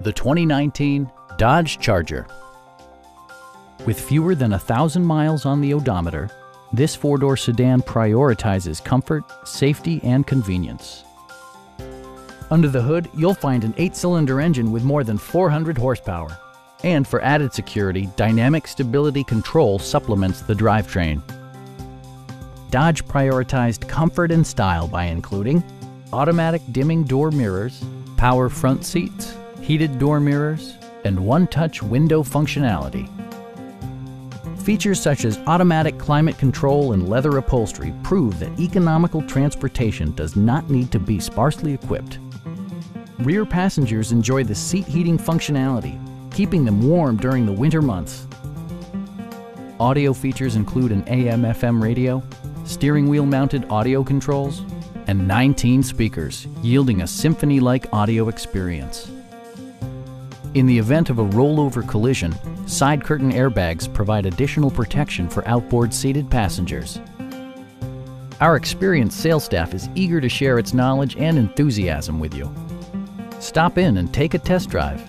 the 2019 Dodge Charger. With fewer than a thousand miles on the odometer, this four-door sedan prioritizes comfort, safety, and convenience. Under the hood, you'll find an eight-cylinder engine with more than 400 horsepower. And for added security, Dynamic Stability Control supplements the drivetrain. Dodge prioritized comfort and style by including automatic dimming door mirrors, power front seats, heated door mirrors, and one-touch window functionality. Features such as automatic climate control and leather upholstery prove that economical transportation does not need to be sparsely equipped. Rear passengers enjoy the seat heating functionality, keeping them warm during the winter months. Audio features include an AM-FM radio, steering wheel mounted audio controls, and 19 speakers, yielding a symphony-like audio experience. In the event of a rollover collision, side curtain airbags provide additional protection for outboard seated passengers. Our experienced sales staff is eager to share its knowledge and enthusiasm with you. Stop in and take a test drive.